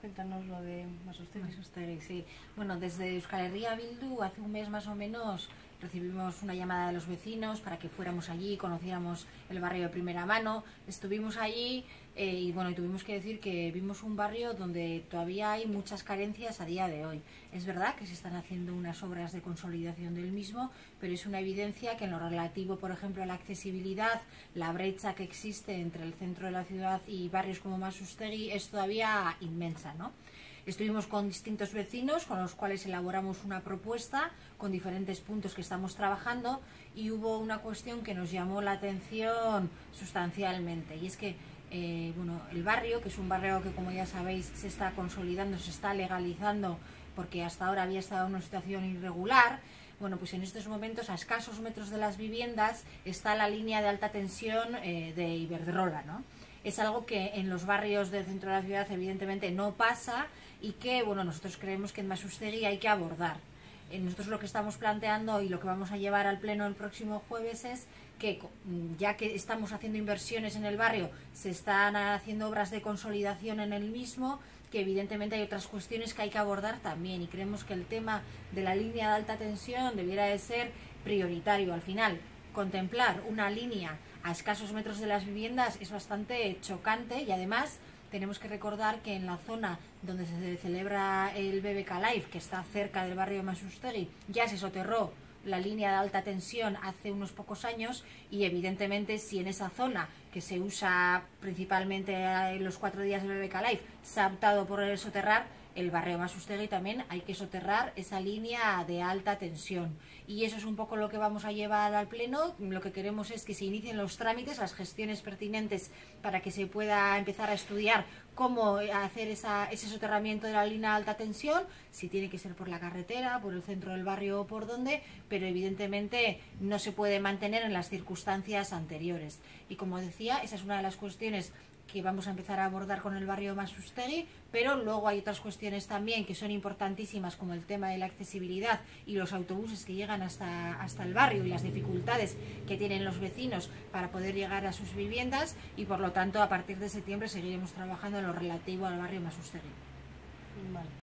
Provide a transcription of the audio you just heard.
Cuéntanos lo de Masustegui. Masustegui, sí. Bueno, desde Euskal Herria Bildu, hace un mes más o menos, recibimos una llamada de los vecinos para que fuéramos allí, conociéramos el barrio de primera mano. Estuvimos allí eh, y bueno, tuvimos que decir que vimos un barrio donde todavía hay muchas carencias a día de hoy. Es verdad que se están haciendo unas obras de consolidación del mismo, pero es una evidencia que en lo relativo, por ejemplo, a la accesibilidad, la brecha que existe entre el centro de la ciudad y barrios como Masustegui es todavía inmensa, ¿no? Estuvimos con distintos vecinos con los cuales elaboramos una propuesta con diferentes puntos que estamos trabajando y hubo una cuestión que nos llamó la atención sustancialmente y es que eh, bueno, el barrio, que es un barrio que como ya sabéis se está consolidando, se está legalizando porque hasta ahora había estado en una situación irregular, bueno, pues en estos momentos a escasos metros de las viviendas está la línea de alta tensión eh, de Iberdrola, ¿no? Es algo que en los barrios del centro de la ciudad evidentemente no pasa y que, bueno, nosotros creemos que en Masustegui hay que abordar. Eh, nosotros lo que estamos planteando y lo que vamos a llevar al pleno el próximo jueves es que ya que estamos haciendo inversiones en el barrio, se están haciendo obras de consolidación en el mismo, que evidentemente hay otras cuestiones que hay que abordar también y creemos que el tema de la línea de alta tensión debiera de ser prioritario. Al final, contemplar una línea a escasos metros de las viviendas es bastante chocante y además tenemos que recordar que en la zona donde se celebra el BBK Live, que está cerca del barrio de Masustegui, ya se soterró la línea de alta tensión hace unos pocos años y evidentemente si en esa zona que se usa principalmente en los cuatro días del BBK Live se ha optado por el soterrar, el barrio Masustegui también hay que soterrar esa línea de alta tensión. Y eso es un poco lo que vamos a llevar al Pleno. Lo que queremos es que se inicien los trámites, las gestiones pertinentes para que se pueda empezar a estudiar cómo hacer ese soterramiento de la línea de alta tensión, si tiene que ser por la carretera, por el centro del barrio o por dónde, pero evidentemente no se puede mantener en las circunstancias anteriores. Y como decía, esa es una de las cuestiones que vamos a empezar a abordar con el barrio Masustegui, pero luego hay otras cuestiones también que son importantísimas como el tema de la accesibilidad y los autobuses que llegan hasta, hasta el barrio y las dificultades que tienen los vecinos para poder llegar a sus viviendas y por lo tanto a partir de septiembre seguiremos trabajando en lo relativo al barrio Masustegui.